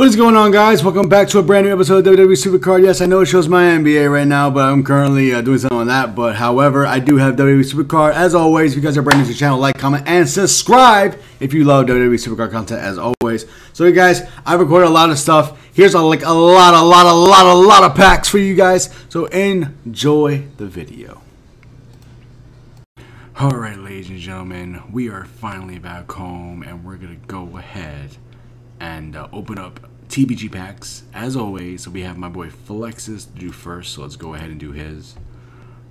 What is going on, guys? Welcome back to a brand new episode of WWE Supercard. Yes, I know it shows my NBA right now, but I'm currently uh, doing something on that. But however, I do have WWE Supercard. As always, if you guys are brand new to the channel, like, comment, and subscribe if you love WWE Supercard content. As always, so you guys, I recorded a lot of stuff. Here's a, like a lot, a lot, a lot, a lot of packs for you guys. So enjoy the video. All right, ladies and gentlemen, we are finally back home, and we're gonna go ahead and uh, open up TBG packs as always. So we have my boy Flexus to do first. So let's go ahead and do his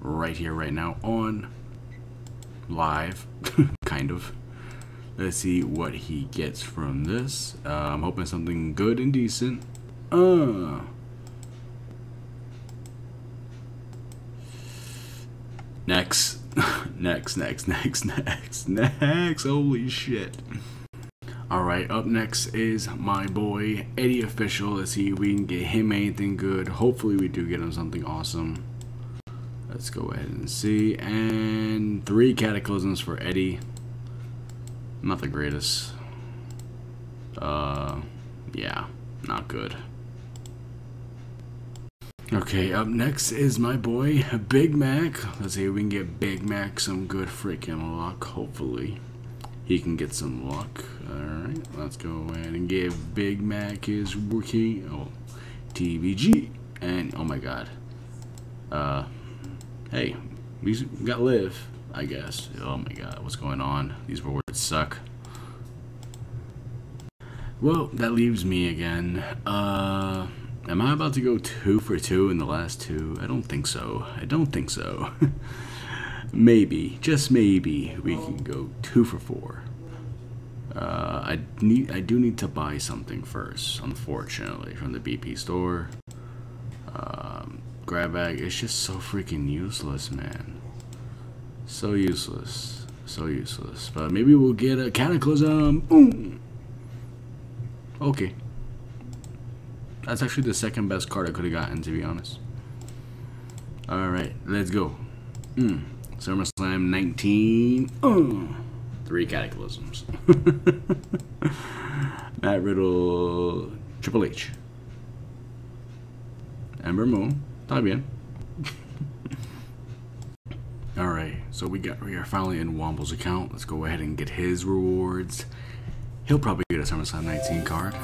right here, right now on live, kind of. Let's see what he gets from this. Uh, I'm hoping something good and decent. Uh. Next, next, next, next, next, next. Holy shit. Alright, up next is my boy Eddie Official. Let's see if we can get him anything good. Hopefully we do get him something awesome. Let's go ahead and see. And three cataclysms for Eddie. Not the greatest. Uh, yeah, not good. Okay, up next is my boy Big Mac. Let's see if we can get Big Mac some good freaking luck, hopefully he can get some luck. Alright, let's go ahead and give Big Mac his rookie oh, TBG. And, oh my god. Uh, hey, we got live, I guess. Oh my god, what's going on? These rewards suck. Well, that leaves me again. Uh, am I about to go two for two in the last two? I don't think so. I don't think so. maybe, just maybe, we can go two for four. Uh, I need, I do need to buy something first, unfortunately, from the BP store. Um, grab bag, it's just so freaking useless, man. So useless, so useless. But maybe we'll get a cataclysm. Boom. Okay. That's actually the second best card I could have gotten, to be honest. Alright, let's go. Mm. SummerSlam 19. Uh, three Cataclysms. Matt Riddle, Triple H. Ember Moon. Está bien. Alright, so we got we are finally in Womble's account. Let's go ahead and get his rewards. He'll probably get a SummerSlam 19 card.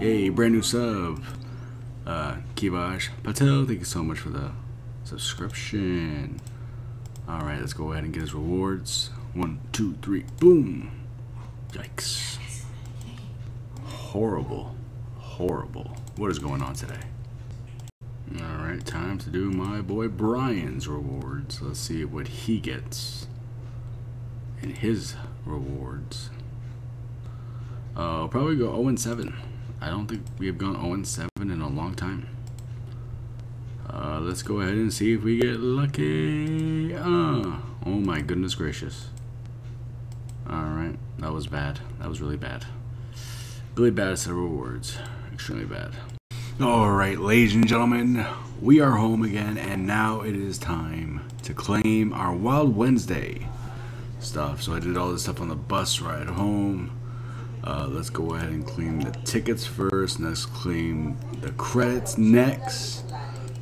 Yay, brand new sub. Uh, Kivash Patel, thank you so much for the subscription. Alright, let's go ahead and get his rewards. One, two, three, boom. Yikes. Horrible. Horrible. What is going on today? Alright, time to do my boy Brian's rewards. Let's see what he gets in his rewards. Uh, I'll probably go 0 7. I don't think we have gone 0 7 in a long time. Uh, let's go ahead and see if we get lucky. Uh, oh my goodness gracious. Alright, that was bad. That was really bad. Really bad set of rewards. Extremely bad. Alright, ladies and gentlemen, we are home again, and now it is time to claim our Wild Wednesday stuff. So I did all this stuff on the bus ride home. Uh, let's go ahead and claim the tickets first. Let's claim the credits next.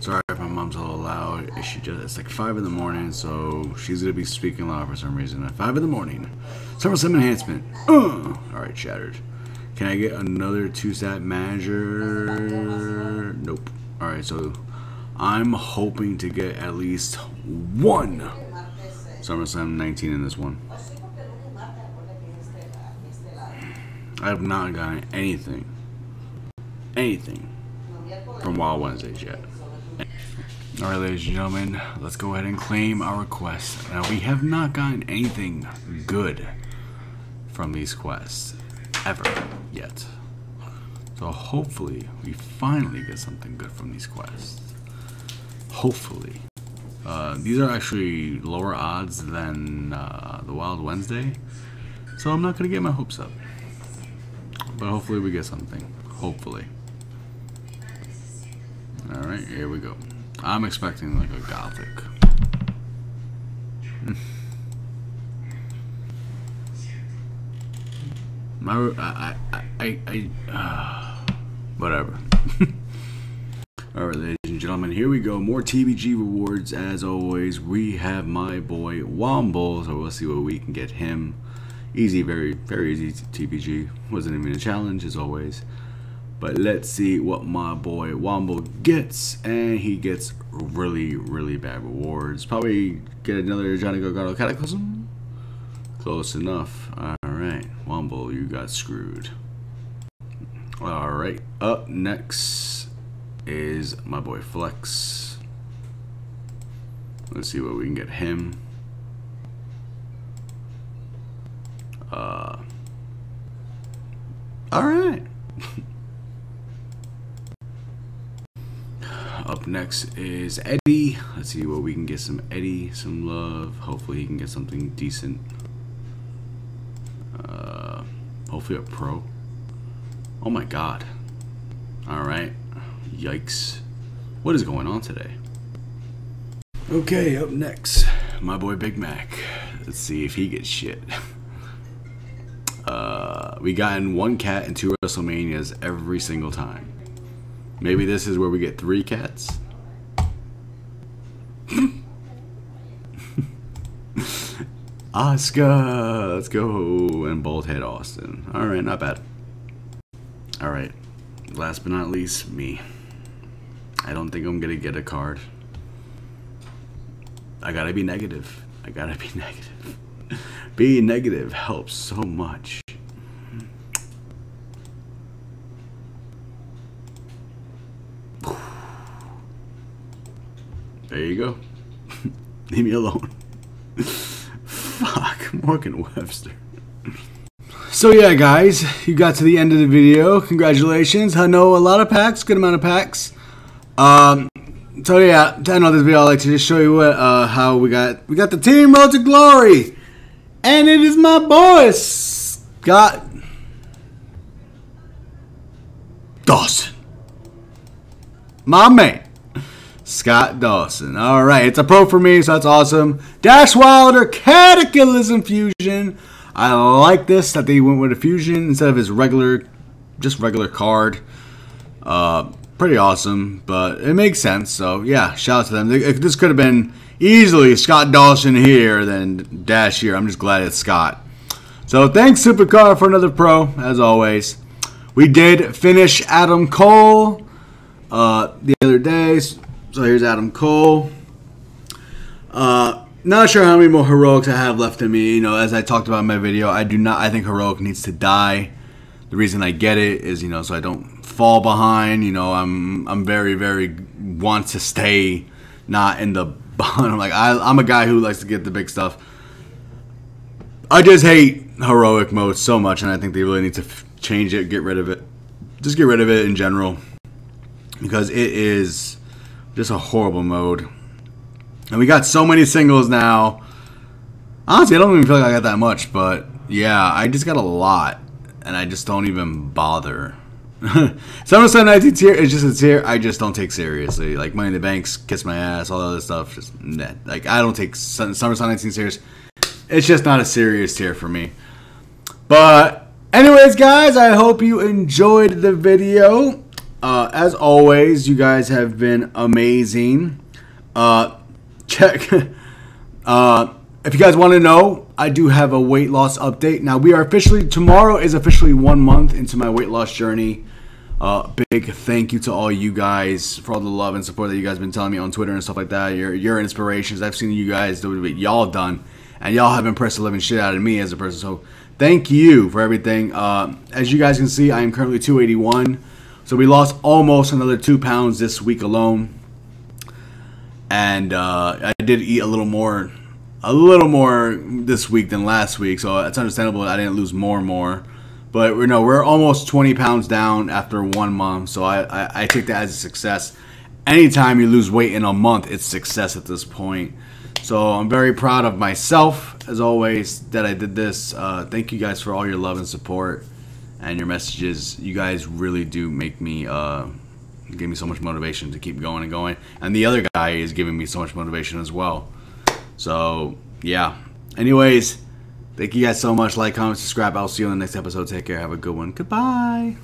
Sorry if my mom's all loud. She just it's like five in the morning, so she's gonna be speaking loud for some reason. At five in the morning. SummerSlam enhancement. Uh, Alright, shattered. Can I get another two stat manager? Nope. Alright, so I'm hoping to get at least one SummerSlam 19 in this one. I have not gotten anything, anything from Wild Wednesdays yet. Alright ladies and gentlemen, let's go ahead and claim our quest. Now we have not gotten anything good from these quests ever yet. So hopefully we finally get something good from these quests. Hopefully. Uh, these are actually lower odds than uh, the Wild Wednesday. So I'm not going to get my hopes up. But hopefully we get something. Hopefully. Alright, here we go. I'm expecting like a gothic. My, I, I, I, I uh, whatever. All right, ladies and gentlemen, here we go. More TBG rewards as always. We have my boy Womble, so we'll see what we can get him. Easy, very, very easy TBG. Wasn't even a challenge as always. But let's see what my boy Womble gets. And he gets really, really bad rewards. Probably get another Johnny Gargano Cataclysm. Close enough. Alright, Womble, you got screwed. Alright, up next is my boy Flex. Let's see what we can get him. Uh, all right. Up next is Eddie. Let's see what we can get some Eddie, some love. Hopefully he can get something decent. Uh, hopefully a pro. Oh my god. All right. Yikes. What is going on today? Okay, up next, my boy Big Mac. Let's see if he gets shit. Uh, we gotten one cat in two WrestleManias every single time. Maybe this is where we get three cats. Oscar, let's go. And bald head Austin. All right, not bad. All right, last but not least, me. I don't think I'm gonna get a card. I gotta be negative. I gotta be negative. Being negative helps so much. There you go. Leave me alone. Fuck, Morgan Webster. So yeah, guys, you got to the end of the video. Congratulations. I know a lot of packs, good amount of packs. Um, so yeah, to end this video, I'd like to just show you what, uh, how we got we got the team road to glory, and it is my boy Scott Dawson, my man. Scott Dawson. All right, it's a pro for me, so that's awesome. Dash Wilder Cataclysm Fusion. I like this that they went with a fusion instead of his regular, just regular card. Uh, pretty awesome, but it makes sense. So yeah, shout out to them. This could have been easily Scott Dawson here, then Dash here. I'm just glad it's Scott. So thanks Supercard for another pro, as always. We did finish Adam Cole uh, the other day. So here's Adam Cole. Uh, not sure how many more heroics I have left in me. You know, as I talked about in my video, I do not. I think heroic needs to die. The reason I get it is, you know, so I don't fall behind. You know, I'm I'm very very want to stay not in the bottom. Like I, I'm a guy who likes to get the big stuff. I just hate heroic mode so much, and I think they really need to change it, get rid of it, just get rid of it in general, because it is just a horrible mode. And we got so many singles now. Honestly, I don't even feel like I got that much, but yeah, I just got a lot, and I just don't even bother. SummerSlam 19 tier is just a tier I just don't take seriously. Like Money in the Banks, Kiss My Ass, all that other stuff. Just nah. like I don't take SummerSlam 19 serious. It's just not a serious tier for me. But anyways, guys, I hope you enjoyed the video. Uh, as always, you guys have been amazing. Uh, check. uh, if you guys want to know, I do have a weight loss update. Now we are officially tomorrow is officially one month into my weight loss journey. Uh, big thank you to all you guys for all the love and support that you guys been telling me on Twitter and stuff like that. Your your inspirations. I've seen you guys do what y'all done, and y'all have impressed the living shit out of me as a person. So thank you for everything. Uh, as you guys can see, I am currently 281. So we lost almost another two pounds this week alone, and uh, I did eat a little more, a little more this week than last week. So it's understandable I didn't lose more and more. But you know, we're almost 20 pounds down after one month, so I, I, I take that as a success. Anytime you lose weight in a month, it's success at this point. So I'm very proud of myself, as always, that I did this. Uh, thank you guys for all your love and support and your messages. You guys really do make me, uh, give me so much motivation to keep going and going. And the other guy is giving me so much motivation as well. So, yeah. Anyways, Thank you guys so much. Like, comment, subscribe. I'll see you in the next episode. Take care. Have a good one. Goodbye.